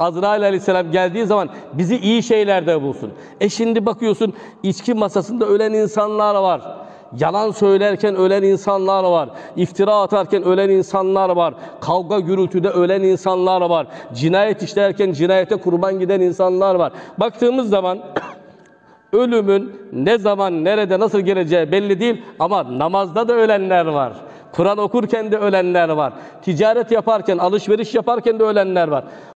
Azrail aleyhisselam geldiği zaman bizi iyi şeylerde bulsun. E şimdi bakıyorsun içki masasında ölen insanlar var. Yalan söylerken ölen insanlar var. İftira atarken ölen insanlar var. Kavga gürültüde ölen insanlar var. Cinayet işlerken cinayete kurban giden insanlar var. Baktığımız zaman ölümün ne zaman, nerede, nasıl geleceği belli değil ama namazda da ölenler var. Kur'an okurken de ölenler var. Ticaret yaparken, alışveriş yaparken de ölenler var.